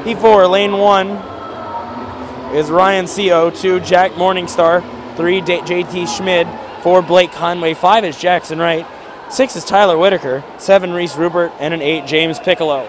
P4, lane one is Ryan Co. Two, Jack Morningstar. Three, JT Schmid. Four, Blake Conway. Five is Jackson Wright. Six is Tyler Whitaker. Seven, Reese Rupert. And an eight, James Piccolo.